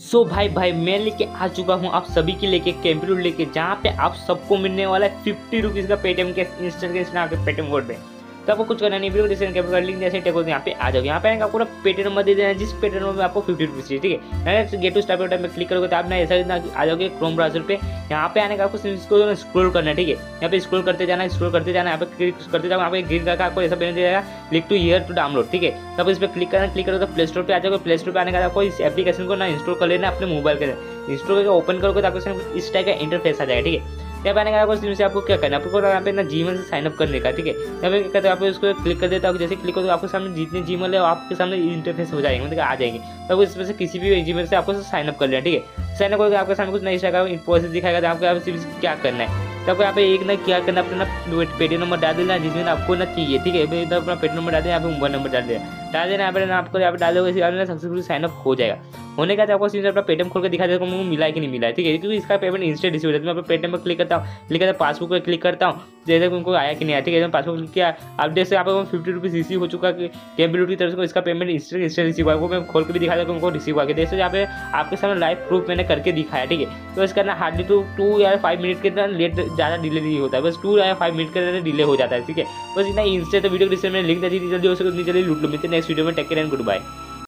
सो so, भाई भाई मैं लेके आ चुका हूँ आप सभी के लेके कैंपरूट लेके जहाँ पे आप सबको मिलने वाला है फिफ्टी रुपीज़ का पेटीएम कैश इंस्टेंट के आपके पेटीएम कोड पे। तो आपको कुछ करना नहीं डिस्क्रिप्शन कैप कर लिंक जैसे टेको यहाँ पे आ जाओ यहाँ पे आपको पूरा पेटीएम नंबर दे देना, जिस पेटीएम नंबर में आपको फिफ्टी रुपीज़ चाहिए, ठीक है? गेट टू स्टार्ट बटन में क्लिक करोगे तो आप ना ऐसा आ जाओगे क्रोम ब्राउज़र पे। यहाँ पे आने का आपको स्क्रोल करना है, ठीक है? यहाँ पे स्क्रोल करते जाना स्क्रोल करते जाना यहाँ पे क्लिक करते जाओ यहाँ पे ग्रीन का आपको ऐसा बन जाएगा click to here to download ठीक है? तब इस पर क्लिक करना क्लिक करोगे तो प्ले स्टोर पर आ जाओगे। प्ले स्टोर पर आने का आपको इस एप्लीकेशन को ना इंस्टॉल कर लेना अपने मोबाइल के अंदर। इंस्टॉल करके ओपन करोगे तो आपको इस टाइप का इंटरफेस आ जाएगा, ठीक है? यहाँ पे आने का आपको से आपको क्या करना है? आपको यहाँ पे ना जीमेल से साइनअप करने का, ठीक है? यहाँ पे क्या करते हैं आप उसको क्लिक कर देता है जैसे क्लिक करोगे, आपके सामने जितने जीमेल है आपके सामने इंटरफेस हो जाएँगे मतलब आ जाएँगे। तो इसमें से किसी भी जीमेल से आपको साइनअप कर लेना, ठीक है? साइनअप करके आपके सामने कुछ सकता प्रोसेस दिखाएगा तो आपको क्या करना है? तो आपको यहाँ पे एक ना क्या करना, अपना पेटीएम नंबर डाल देना, जिसमें आपको ना चाहिए, ठीक है? अपना पेटीएम नंबर डाल देना, यहाँ पे मोबाइल नंबर डाल देना। डाल देना, यहाँ पे आपको, यहाँ पे डाल दोगे सक्सेसफुल साइन अप हो जाएगा। होने का आपको सीधे अपना पेटीएम खोल कर दिखा देगा मुझे मिला है कि नहीं मिला है, ठीक है? क्योंकि इसका पेमेंट इंस्टेंट रिसीव होता है। मैं अपना पेटीएम पर क्लिक करता हूँ क्लिक करता पासबुक पर क्लिक करता हूँ जैसे उनको आया कि नहीं आया, ठीक है? पासबुक किया, अब जैसे आप फिफ्टी रुपीज़ रिसीव हो चुका है कैम्बिलिटी की तरफ़ से इसका पेमेंट इंस्टेंट इंस्टेंट रिसीव हुआ वो मैं खोल के भी दिखा देगा उनको रिसीव हुआ जैसे यहाँ पे आपके सामने लाइव प्रूफ मैंने करके दिखाया, ठीक है? तो इसका ना हार्डली टू टू या फाइव मिनट के अंदर लेट ज़्यादा डिले नहीं होता है, बस टू या फाइव मिनट के अंदर डिले हो जाता है, ठीक है? बस इतना इंस्टेंट वीडियो डिस्क्रिप्शन में लिंक दे जल्दी हो सके जल्दी लूट लो। मिलते नेक्स्ट वीडियो में टेक एंड गुड बाय